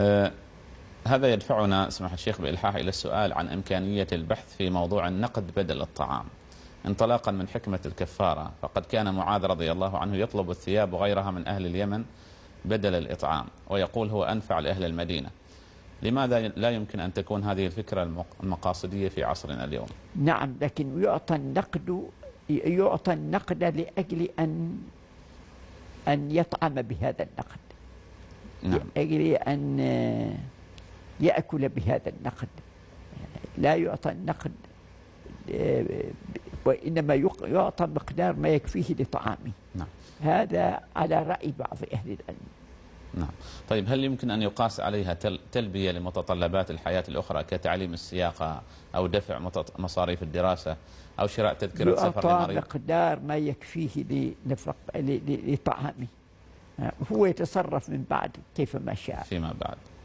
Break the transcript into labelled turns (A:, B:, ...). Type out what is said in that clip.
A: آه، هذا يدفعنا سماحة الشيخ بإلحاح إلى السؤال عن إمكانية البحث في موضوع النقد بدل الطعام. انطلاقا من حكمة الكفارة فقد كان معاذ رضي الله عنه يطلب الثياب وغيرها من أهل اليمن بدل الإطعام ويقول هو أنفع لأهل المدينة. لماذا لا يمكن أن تكون هذه الفكرة المقاصدية في عصرنا اليوم؟
B: نعم لكن يعطى النقد يعطى النقد لأجل أن أن يطعم بهذا النقد.
A: نعم.
B: لأجل أن يأكل بهذا النقد. لا يعطى النقد وإنما يعطى مقدار ما يكفيه لطعامه.
A: نعم.
B: هذا على رأي بعض أهل العلم.
A: نعم. طيب هل يمكن أن يقاس عليها تل تلبية لمتطلبات الحياة الأخرى كتعليم السياقة أو دفع مصاريف الدراسة أو شراء تذكرة سفر
B: للمريض؟ مقدار ما يكفيه لطعامه. هو يتصرف من بعد كيف ما شاء.
A: فيما بعد.